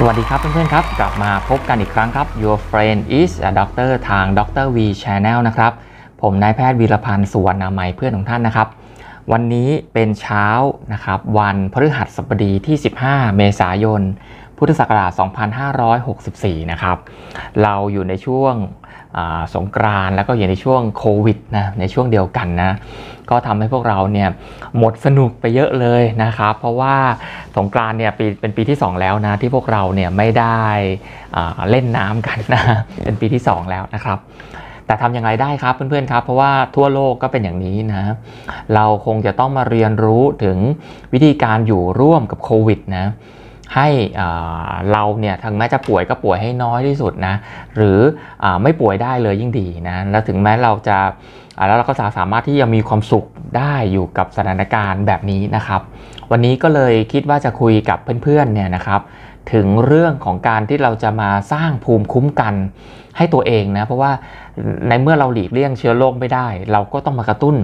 สวัสดีครับเพื่อนๆครับ กลับมาพบกันอีกครั้งครับ Your friend is a doctor ทาง Dr. V Channel นะครับ ผมนายแพทย์วีรพันธ์สุวรรณามัยเพื่อนของท่านนะครับ วันนี้เป็นเช้านะครับ วันพฤหัสบดีที่ 15 เมษายน พุทธศักราช 2564 นะครับ เราอยู่ในช่วงสงกรานต์แล้วก็อยู่ในช่วงโควิดนะในช่วงเดียวกันนะก็ทำให้พวกเราเนี่ยหมดสนุกไปเยอะเลยนะครับ เพราะว่าสงกรานต์เนี่ยปีเป็นปีที่ 2 แล้วนะที่พวกเราเนี่ยไม่ได้เล่นน้ำกันนะเป็นปีที่ 2 แล้วนะครับแต่ทำยังไงได้ครับเพื่อนๆครับ เพราะว่าทั่วโลกก็เป็นอย่างนี้นะ เราคงจะต้องมาเรียนรู้ถึงวิธีการอยู่ร่วมกับโควิดนะ ให้เราเนี่ยถึงแม้จะป่วยก็ป่วยให้น้อยที่สุดนะหรืออไม่ป่วยได้เลยยิ่งดีนะแล้วถึงแม้เราจะแล้วเราก็สามารถที่จะมีความสุขได้อยู่กับสถานการณ์แบบนี้นะครับ วันนี้ก็เลยคิดว่าจะคุยกับเพื่อนๆเนี่ยนะครับ ถึงเรื่องของการที่เราจะมาสร้างภูมิคุ้มกันให้ตัวเองนะเพราะว่าในเมื่อเราหลีกเลี่ยงเชื้อโรคไม่ได้ เราก็ต้องมากระตุ้น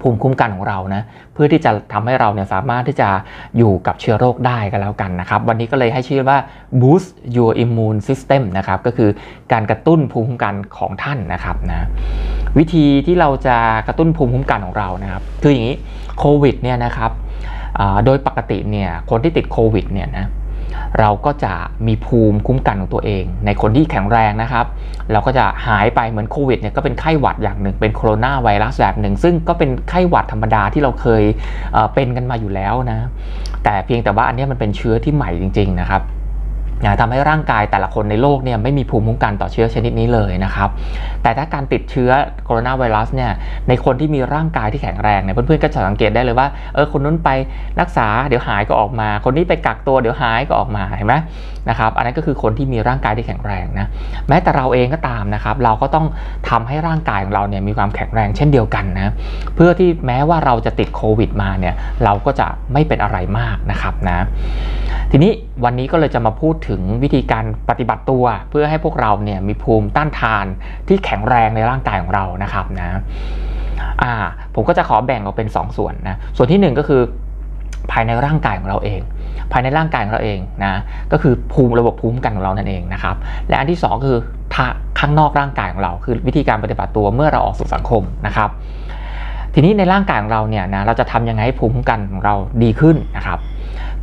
ภูมิคุ้มกันของเรานะเพื่อที่จะทำให้เราเนี่ยสามารถที่จะอยู่กับเชื้อโรคได้ก็แล้วกันนะครับ วันนี้ก็เลยให้ชื่อว่า boost your immune system นะครับก็คือการกระตุ้นภูมิคุ้มกันของท่านนะครับนะวิธีที่เราจะกระตุ้นภูมิคุ้มกันของเรานะครับคืออย่างนี้โควิดเนี่ยนะครับโดยปกติเนี่ยคนที่ติดโควิดเนี่ยนะ เราก็จะมีภูมิคุ้มกันของตัวเอง ในคนที่แข็งแรงนะครับ เราก็จะหายไปเหมือนโควิดเนี่ยก็เป็นไข้หวัดอย่างหนึ่ง เป็นโคโรนาไวรัสแบบหนึ่ง ซึ่งก็เป็นไข้หวัดธรรมดาที่เราเคยเเป็นกันมาอยู่แล้วนะ แต่เพียงแต่ว่าอันนี้มันเป็นเชื้อที่ใหม่จริง ๆ นะครับ นะทำให้ร่างกายแต่ละคนในโลกเนี่ยไม่มีภูมิคุ้มกันต่อเชื้อชนิดนี้เลยนะครับ แต่ถ้าการติดเชื้อโคโรนาไวรัสเนี่ยในคนที่มีร่างกายที่แข็งแรงเนี่ยเพื่อนๆก็จะสังเกตได้เลยว่าเออคนนู้นไปรักษาเดี๋ยวหายก็ออกมา คนนี้ไปกักตัวเดี๋ยวหายก็ออกมาเห็นไหมนะครับอันนั้นก็คือคนที่มีร่างกายที่แข็งแรงนะแม้แต่เราเองก็ตามนะครับเราก็ต้องทำให้ร่างกายของเราเนี่ยมีความแข็งแรงเช่นเดียวกันนะเพื่อที่แม้ว่าเราจะติดโควิดมาเนี่ยเราก็จะไม่เป็นอะไรมากนะครับนะ ทีนี้วันนี้ก็เลยจะมาพูดถึงวิธีการปฏิบัติตัว เพื่อให้พวกเราเนี่ยมีภูมิต้านทานที่แข็งแรงในร่างกายของเรานะครับนะอ่าผมก็จะขอแบ่งออกเป็น 2 ส่วนนะส่วนที่ 1 ก็คือภายในร่างกายของเราเอง ภายในร่างกายของเราเองนะก็คือภูมิระบบภูมิคุ้มกันของเรานั่นเองนะครับและอันที่ 2 คือทาข้างนอกร่างกายของเรา คือวิธีการปฏิบัติตัวเมื่อเราออกสู่สังคมนะครับ ทีนี้ในร่างกายของเราเนี่ยนะเราจะทำยังไงให้ภูมิคุ้มกันของเราดีขึ้นนะครับ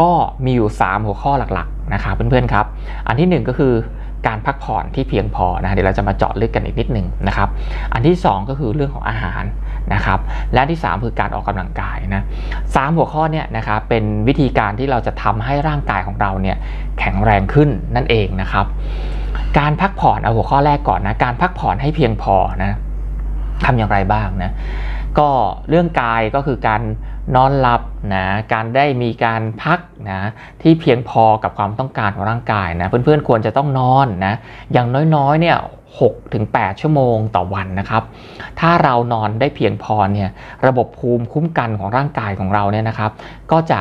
ก็มีอยู่ 3 หัวข้อหลักๆนะครับเพื่อนๆครับ อันที่ 1 ก็คือการพักผ่อนที่เพียงพอนะเดี๋ยวเราจะมาเจาะลึกกันอีกนิดหนึ่งนะครับ อันที่ 2 ก็คือเรื่องของอาหารนะครับ และที่ 3 คือการออกกำลังกายนะสามหัวข้อเนี่ยนะครับเป็นวิธีการที่เราจะทำให้ร่างกายของเราเนี่ยแข็งแรงขึ้นนั่นเองนะครับ การพักผ่อนเอาหัวข้อแรกก่อนนะการพักผ่อนให้เพียงพอนะทำอย่างไรบ้างนะ ก็เรื่องกายก็คือการนอนหลับนะการได้มีการพักนะที่เพียงพอกับความต้องการของร่างกายนะเพื่อนๆควรจะต้องนอนนะอย่างน้อยๆเนี่ย6ถึง8ชั่วโมงต่อวันนะครับ ถ้าเรานอนได้เพียงพอเนี่ยระบบภูมิคุ้มกันของร่างกายของเราเนี่ยนะครับ ก็จะ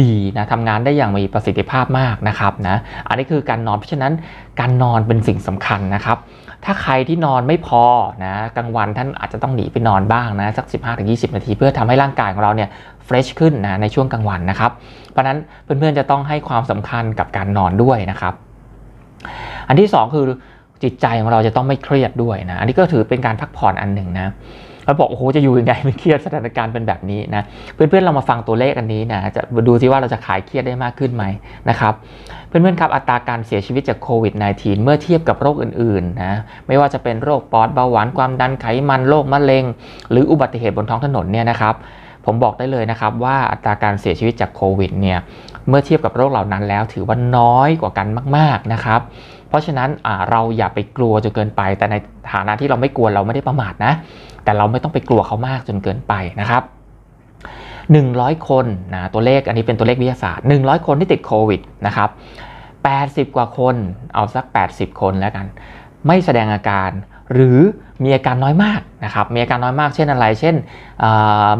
ดีนะทำงานได้อย่างมีประสิทธิภาพมากนะครับนะอันนี้คือการนอนเพราะฉะนั้นการนอนเป็นสิ่งสำคัญนะครับ ถ้าใครที่นอนไม่พอนะกลางวันท่านอาจจะต้องหนีไปนอนบ้างนะสัก 15-20 นาที เพื่อทำให้ร่างกายของเราเนี่ยเฟรชขึ้นนะในช่วงกลางวันนะครับ เพราะนั้นเพื่อนๆจะต้องให้ความสำคัญกับการนอนด้วยนะครับ อันที่ 2 คือจิตใจของเราจะต้องไม่เครียดด้วยนะอันนี้ก็ถือเป็นการพักผ่อนอันหนึ่งนะ เราบอกโอ้โหจะอยู่ยังไงไม่เครียดสถานการณ์เป็นแบบนี้นะเพื่อนๆเรามาฟังตัวเลขอันนี้นะจะดูซิว่าเราจะขายเครียดได้มากขึ้นไหมนะครับเพื่อนๆครับอัตราการเสียชีวิตจากโควิด -19 เมื่อเทียบกับโรคอื่นๆนะไม่ว่าจะเป็นโรคปอดเบาหวานความดันไขมันโรคมะเร็ง หรืออุบัติเหตุบนท้องถนนเนี่ยนะครับผมบอกได้เลยนะครับว่าอัตราการเสียชีวิตจากโควิดเนี่ยเมื่อเทียบกับโรคเหล่านั้นแล้วถือว่าน้อยกว่ากันมาก ๆนะครับ เพราะฉะนั้นเราอย่าไปกลัวจนเกินไป แต่ในฐานะที่เราไม่กลัวเราไม่ได้ประมาทนะ แต่เราไม่ต้องไปกลัวเขามากจนเกินไปนะครับ 100 คนนะตัวเลขอันนี้เป็นตัวเลขวิทยาศาสตร์ 100 คนที่ติดโควิดนะครับ80 กว่าคนเอาสัก 80 คนแล้วกัน ไม่แสดงอาการหรือมีอาการน้อยมากนะครับ มีอาการน้อยมากเช่นอะไร เช่น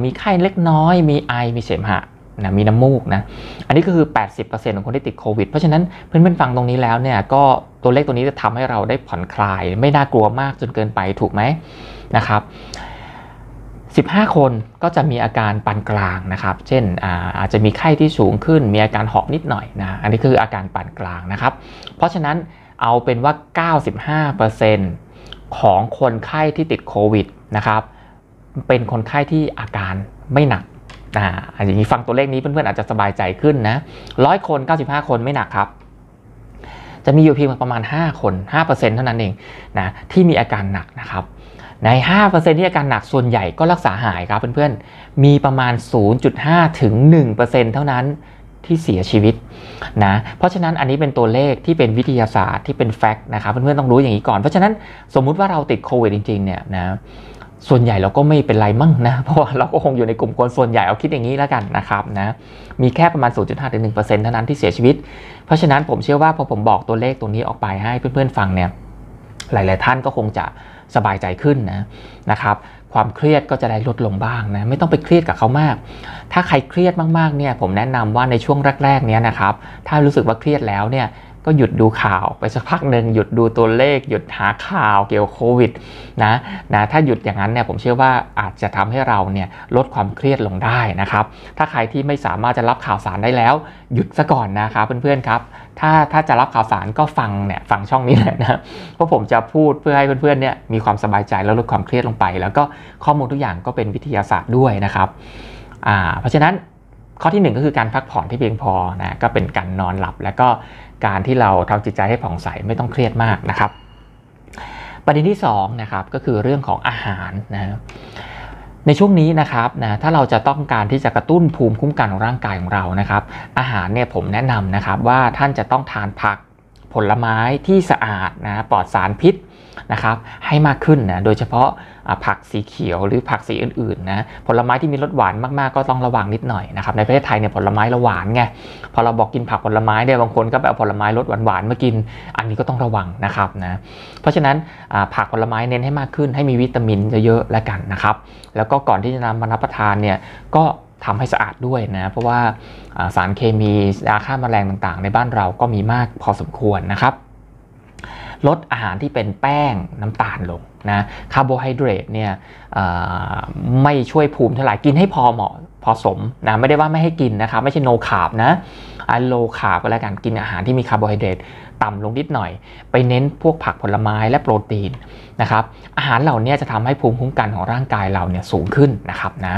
มีไข้เล็กน้อย มีไอ มีเสมหะ นะมีน้ำมูกนะอันนี้ก็คือ 80%ของคนที่ติดโควิด เพราะฉะนั้นเพื่อนๆฟังตรงนี้แล้วเนี่ยก็ตัวเลขตัวนี้จะทำให้เราได้ผ่อนคลาย ไม่น่ากลัวมากจนเกินไปถูกไหมนะครับ15 คนก็จะมีอาการปานกลางนะครับ เช่นอาอาจจะมีไข้ที่สูงขึ้น มีอาการหอบนิดหน่อยนะ อันนี้คืออาการปานกลางนะครับ เพราะฉะนั้นเอาเป็นว่า 95%ของคนไข้ที่ติดโควิดนะครับ เป็นคนไข้ที่อาการไม่หนัก อ่าอย่างนี้ฟังตัวเลขนี้เพื่อนๆอาจจะสบายใจขึ้นนะร้อยคน 95 คนไม่หนักครับ จะมีอยู่เพียงประมาณ 5 คน 5%เท่านั้นเองนะที่มีอาการหนักนะครับ ใน 5%ที่อาการหนักส่วนใหญ่ก็รักษาหายครับเพื่อนๆ มีประมาณ 0.5 ถึง 1%เท่านั้นที่เสียชีวิตนะเพราะฉะนั้นอันนี้เป็นตัวเลขที่เป็นวิทยาศาสตร์ที่เป็นแฟกต์นะครับเพื่อนๆต้องรู้อย่างนี้ก่อน เพราะฉะนั้นสมมุติว่าเราติดโควิดจริงๆเนี่ยนะ ส่วนใหญ่เราก็ไม่เป็นไรมั่งนะ เพราะว่าเราก็คงอยู่ในกลุ่มคนส่วนใหญ่เอาคิดอย่างนี้แล้วกันนะครับนะ มีแค่ประมาณ 0.5ถึง1%เท่านั้นที่เสียชีวิต เพราะฉะนั้นผมเชื่อว่าพอผมบอกตัวเลขตรงนี้ออกไปให้เพื่อนๆฟังเนี่ย หลายๆท่านก็คงจะสบายใจขึ้นนะนะครับ ความเครียดก็จะได้ลดลงบ้างนะ ไม่ต้องไปเครียดกับเขามาก ถ้าใครเครียดมากๆเนี่ย ผมแนะนำว่าในช่วงแรกๆเนี้ยนะครับ ถ้ารู้สึกว่าเครียดแล้วเนี่ย ก็หยุดดูข่าวไปสักพักหนึ่งหยุดดูตัวเลข หยุดหาข่าวเกี่ยวกับโควิดนะนะถ้าหยุดอย่างนั้นเนี่ยผมเชื่อว่าอาจจะทำให้เราเนี่ยลดความเครียดลงได้นะครับ ถ้าใครที่ไม่สามารถจะรับข่าวสารได้แล้ว หยุดซะก่อนนะครับเพื่อนๆครับถ้าถ้าจะรับข่าวสารก็ฟังเนี่ยฟังช่องนี้แหละนะเพราะผมจะพูดเพื่อให้เพื่อนๆเนี่ยมีความสบายใจแล้วลดความเครียดลงไป แล้วก็ข้อมูลทุกอย่างก็เป็นวิทยาศาสตร์ด้วยนะครับอ่าเพราะฉะนั้น ข้อที่หนึ่งก็คือการพักผ่อนที่เพียงพอนะก็เป็นการนอนหลับ แล้วก็การที่เราทำจิตใจให้ผ่องใสไม่ต้องเครียดมากนะครับ ประเด็นที่2นะครับก็คือเรื่องของอาหารนะในช่วงนี้นะครับนะถ้าเราจะต้องการที่จะกระตุ้นภูมิคุ้มกันของร่างกายของเรานะครับ อาหารเนี่ยผมแนะนำนะครับว่าท่านจะต้องทานผักผลไม้ที่สะอาดนะปลอดสารพิษ นะครับให้มากขึ้นนะโดยเฉพาะผักสีเขียวหรือผักสีอื่นๆนะผลไม้ที่มีรสหวานมากๆก็ต้องระวังนิดหน่อยนะครับในประเทศไทยเนี่ยผลไม้ละหวานไงพอเราบอกกินผักผลไม้เนี่ยบางคนก็แบบผลไม้รสหวานๆมากิน อันนี้ก็ต้องระวังนะครับนะเพราะฉะนั้นผักผลไม้เน้นให้มากขึ้น ให้มีวิตามินเยอะๆแล้วกันนะครับแล้วก็ก่อนที่จะนำมารับประทานเนี่ยก็ทำให้สะอาดด้วยนะเพราะว่าสารเคมียาฆ่าแมลงต่างๆ ในบ้านเราก็มีมากพอสมควรนะครับ ลดอาหารที่เป็นแป้งน้ำตาลลงนะคาร์โบไฮเดรตเนี่ยไม่ช่วยภูมิเท่าไหร่กินให้พอเหมาะพอสมนะไม่ได้ว่าไม่ให้กินนะครับไม่ใช่ no carb นะเอา low carb ก็แล้วกันกินอาหารที่มีคาร์โบไฮเดรตต่ำลงนิดหน่อย ไปเน้นพวกผักผลไม้และโปรตีนนะครับอาหารเหล่านี้จะทำให้ภูมิคุ้มกันของร่างกายเราเนี่ยสูงขึ้นนะครับนะ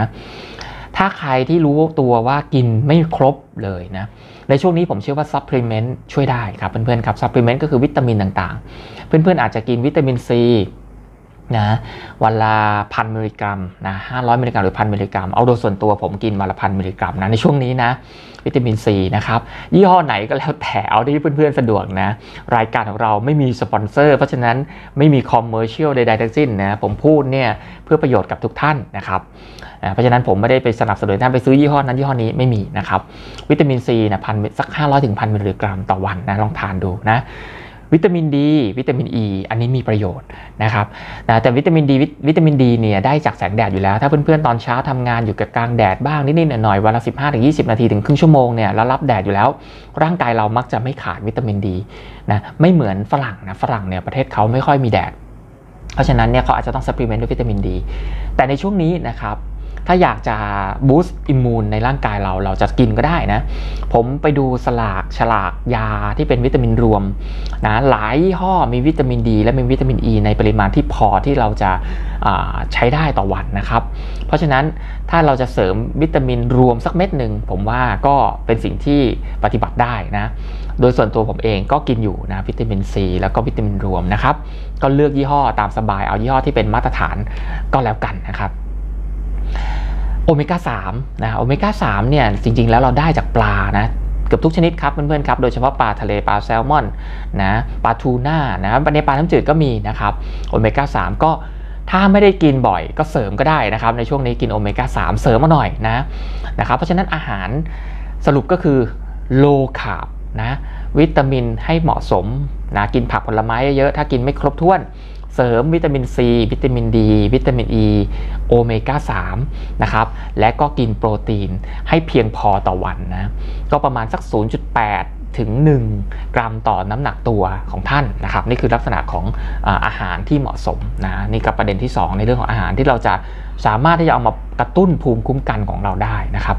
ถ้าใครที่รู้ตัวว่ากินไม่ครบเลยนะ ในช่วงนี้ผมเชื่อว่า supplement ช่วยได้ครับเพื่อนๆครับ supplement ก็คือวิตามินต่างๆ เพื่อนๆอาจจะกินวิตามินซี นะวันละพันมิลลิกรัมนะห้าร้อยมิลลิกรัมหรือพันมิลลิกรัม เอาโดยส่วนตัวผมกินวันละพันมิลลิกรัมนะในช่วงนี้นะวิตามินซีนะครับยี่ห้อไหนก็แล้วแต่เอาที่เพื่อนๆสะดวกนะรายการของเราไม่มีสปอนเซอร์ เพราะฉะนั้นไม่มี commercial ใดๆทั้งสิ้นนะผมพูดเนี่ยเพื่อประโยชน์กับทุกท่านนะครับเพราะฉะนั้นผมไม่ได้ไปสนับสนุนท่านไปซื้อยี่ห้อนั้นยี่ห้อนี้ไม่มีนะครับวิตามินซีนะพันสัก500ถึงพันมิลลิกรัมต่อวันนะลองทานดูนะ วิตามินดีวิตามินอ e, ีอันนี้มีประโยชน์นะครับนะแต่วิตามินดีวิตามินดีเนี่ยได้จากแสงแดดอยู่แล้ว ถ้าเพื่อนๆตอนเช้าทำงานอยู่กับกลางแดดบ้างนิดๆหน่อยๆวันละ15ถึง20นาทีถึงครึ่งชั่วโมงเนี่ยแล้วรับแดดอยู่แล้ว ร่างกายเรามักจะไม่ขาดวิตามินดีนะไม่เหมือนฝรั่งนะฝรั่งเนี่ยประเทศเขาไม่ค่อยมีแดด เพราะฉะนั้นเนี่ยเขาอาจจะต้อง supplement ด้วยวิตามินดีแต่ในช่วงนี้นะครับ ถ้าอยากจะ boost immune ในร่างกายเราเราจะกินก็ได้นะ ผมไปดูสลากฉลากยาที่เป็นวิตามินรวมนะหลายยี่ห้อมีวิตามินดี และมีวิตามินอ e ีในปริมาณที่พอที่เราจะใช้ได้ต่อวันนะครับ เพราะฉะนั้นถ้าเราจะเสริมวิตามินรวมสักเม็ดหนึ่งผมว่าก็เป็นสิ่งที่ปฏิบัติได้นะโดยส่วนตัวผมเองก็กินอยู่นะวิตามินซีแล้วก็วิตามินรวมนะครับ ก็เลือกยี่ห้อตามสบายเอายี่ห้อที่เป็นมาตรฐานก็แล้วกันนะครับ โอเมก้า3นะโอเมก้า3เนี่ยจริงๆแล้วเราได้จากปลานะเกือบทุกชนิดครับเพื่อนๆครับโดยเฉพาะปลาทะเลปลาแซลมอนนะปลาทูน่านะในปลาน้ำจืดก็มีนะครับโอเมก้า3ก็ถ้าไม่ได้กินบ่อยก็เสริมก็ได้นะครับในช่วงนี้กินโอเมก้า3เสริมมาหน่อยนะนะครับเพราะฉะนั้นอาหารสรุปก็คือ low carb นะวิตามินให้เหมาะสมนะกินผักผลไม้เยอะๆถ้ากินไม่ครบถ้วน เสริมวิตามินซีวิตามินดีวิตามินอ e, ีโอเมก้า3นะครับและก็กินโปรตีนให้เพียงพอต่อวันนะก็ประมาณสัก 0.8ถึง 1 กรัมต่อน้ำหนักตัวของท่านนะครับนี่คือลักษณะของอาอาหารที่เหมาะสมนะนี่กับประเด็นที่ 2 ในเรื่องของอาหารที่เราจะสามารถที่จะเอามากระตุ้นภูมิคุ้มกันของเราได้นะครับ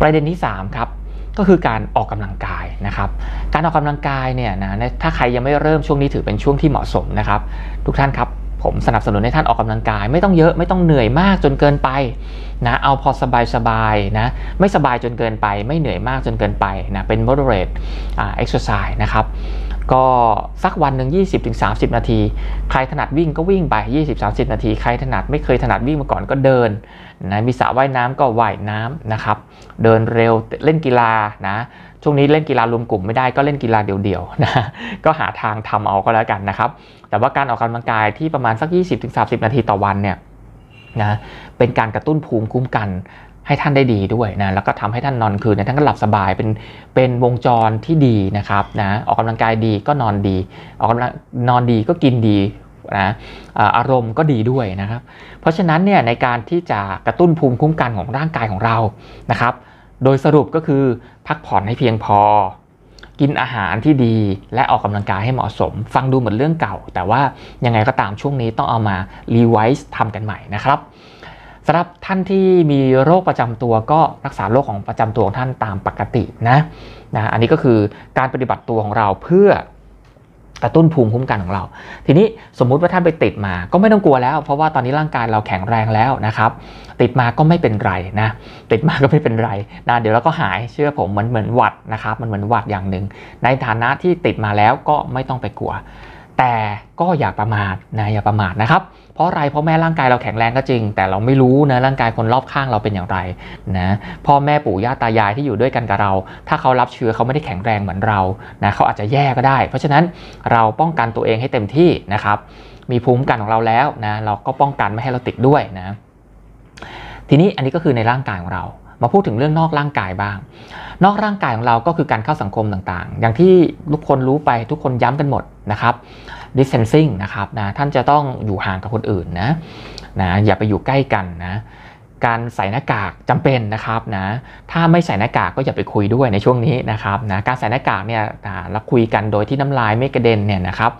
ประเด็นที่ 3 ครับ ก็คือการออกกำลังกายนะครับ การออกกำลังกายเนี่ยนะถ้าใครยังไม่เริ่มช่วงนี้ถือเป็นช่วงที่เหมาะสมนะครับ ทุกท่านครับผมสนับสนุนให้ท่านออกกำลังกาย ไม่ต้องเยอะไม่ต้องเหนื่อยมากจนเกินไปนะเอาพอสบายสบายนะไม่สบายจนเกินไป ไม่เหนื่อยมากจนเกินไปนะเป็น moderate exercise นะครับก็สักวันหนึ่ง20-30 นาที ใครถนัดวิ่งก็วิ่งไป 20-30 นาที ใครถนัดไม่เคยถนัดวิ่งมาก่อนก็เดินนะมีสระว่ายน้ำก็ว่ายน้ำนะครับ เดินเร็วเล่นกีฬานะ ช่วงนี้เล่นกีฬารวมกลุ่มไม่ได้ก็เล่นกีฬาเดี่ยวๆนะก็หาทางทำเอาก็แล้วกันนะครับ แต่ว่าการออกกำลังกายที่ประมาณสัก 20-30 นาทีต่อวันเนี่ยนะเป็นการกระตุ้นภูมิคุ้มกัน ให้ท่านได้ดีด้วยนะแล้วก็ทำให้ท่านนอนคืนนี่ยท่านก็หลับสบายเป็นเป็นวงจรที่ดีนะครับนะออกกำลังกายดีก็นอนดี ออกกำลังนอนดีก็กินดีนะอารมณ์ก็ดีด้วยนะครับ เพราะฉะนั้นเนี่ยในการที่จะกระตุ้นภูมิคุ้มกันของร่างกายของเรานะครับ โดยสรุปก็คือพักผ่อนให้เพียงพอ กินอาหารที่ดีและออกกำลังกายให้เหมาะสม ฟังดูเหมือนเรื่องเก่า แต่ว่ายังไงก็ตามช่วงนี้ต้องเอามารีไวซ์ทำกันใหม่นะครับ สำหรับท่านที่มีโรคประจำตัวก็รักษาโรคของประจำตัวของท่านตามปกตินะนะอันนี้ก็คือการปฏิบัติตัวของเราเพื่อกระตุ้นภูมิคุ้มกันของเรา ทีนี้สมมุติว่าท่านไปติดมาก็ไม่ต้องกลัวแล้ว เพราะว่าตอนนี้ร่างกายเราแข็งแรงแล้วนะครับ ติดมาก็ไม่เป็นไรนะติดมาก็ไม่เป็นไรนะเดี๋ยวเราก็หายเชื่อผมเหมือนเหมือนหวัดนะครับมันเหมือนหวัดอย่างหนึ่งในฐานะที่ติดมาแล้วก็ไม่ต้องไปกลัว แต่ก็อย่าประมาทนะอย่าประมาทนะครับ เพราะอะไรเพราะแม่ร่างกายเราแข็งแรงก็จริง แต่เราไม่รู้นะร่างกายคนรอบข้างเราเป็นอย่างไรนะพ่อแม่ปู่ย่าตายายที่อยู่ด้วยกันกับเรา ถ้าเขารับเชื้อเขาไม่ได้แข็งแรงเหมือนเรานะเขาอาจจะแย่ก็ได้ เพราะฉะนั้นเราป้องกันตัวเองให้เต็มที่นะครับ มีภูมิคุ้มกันของเราแล้วนะเราก็ป้องกันไม่ให้เราติดด้วยนะทีนี้อันนี้ก็คือในร่างกายของเรามาพูดถึงเรื่องนอกร่างกายบ้าง นอกร่างกายของเราก็คือการเข้าสังคมต่างๆ อย่างที่ทุกคนรู้ไปทุกคนย้ำกันหมด นะครับ distancing นะครับนะท่านจะต้องอยู่ห่างกับคนอื่นนะนะอย่าไปอยู่ใกล้กันนะการใส่หน้ากากจำเป็นนะครับนะถ้าไม่ใส่หน้ากากก็อย่าไปคุยด้วยในช่วงนี้นะครับนะการใส่หน้ากากเนี่ยเราคุยกันโดยที่น้ำลายไม่กระเด็นเนี่ยนะครับ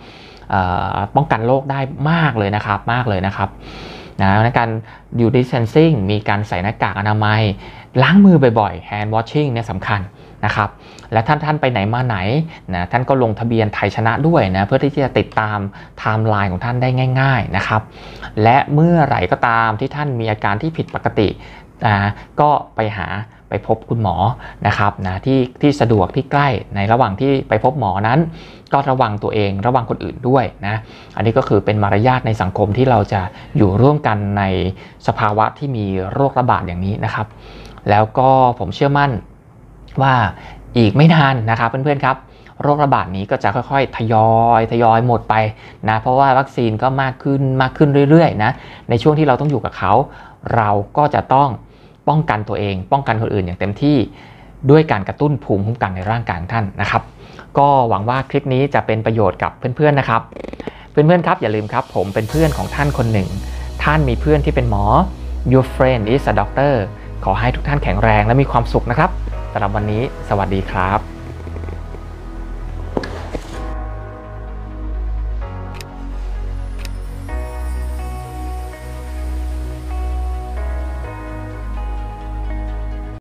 ป้องกันโรคได้มากเลยนะครับมากเลยนะครับ นะในการอยู่ distancing มีการใส่หน้ากากอนามัย ล้างมือบ่อยๆ hand washing เนี่ยสำคัญนะครับและท่านท่านไปไหนมาไหนนะท่านก็ลงทะเบียนไทยชนะด้วยนะเพื่อที่จะติดตามไทม์ไลน์ของท่านได้ง่าย ๆนะครับ และเมื่อไหร่ก็ตามที่ท่านมีอาการที่ผิดปกตินะก็ไปหาไปพบคุณหมอนะครับนะที่ที่สะดวกที่ใกล้ในระหว่างที่ไปพบหมอนั้น ก็ระวังตัวเอง ระวังคนอื่นด้วยนะ อันนี้ก็คือเป็นมารยาทในสังคมที่เราจะอยู่ร่วมกันในสภาวะที่มีโรคระบาดอย่างนี้นะครับ แล้วก็ผมเชื่อมั่นว่าอีกไม่นานนะครับเพื่อนๆครับโรคระบาดนี้ก็จะค่อยๆ ทยอยทยอยหมดไปนะเพราะว่าวัคซีนก็มากขึ้นมากขึ้นเรื่อยๆนะในช่วงที่เราต้องอยู่กับเขา เราก็จะต้องป้องกันตัวเอง ป้องกันคนอื่นอย่างเต็มที่ด้วยการกระตุ้นภูมิคุ้มกันในร่างกายท่านนะครับ ก็หวังว่าคลิปนี้จะเป็นประโยชน์กับเพื่อนๆนะครับ เพื่อนๆครับอย่าลืมครับ ผมเป็นเพื่อนของท่านคนหนึ่ง ท่านมีเพื่อนที่เป็นหมอ your friend is a doctor ขอให้ทุกท่านแข็งแรงและมีความสุขนะครับสำหรับวันนี้ สวัสดีครับ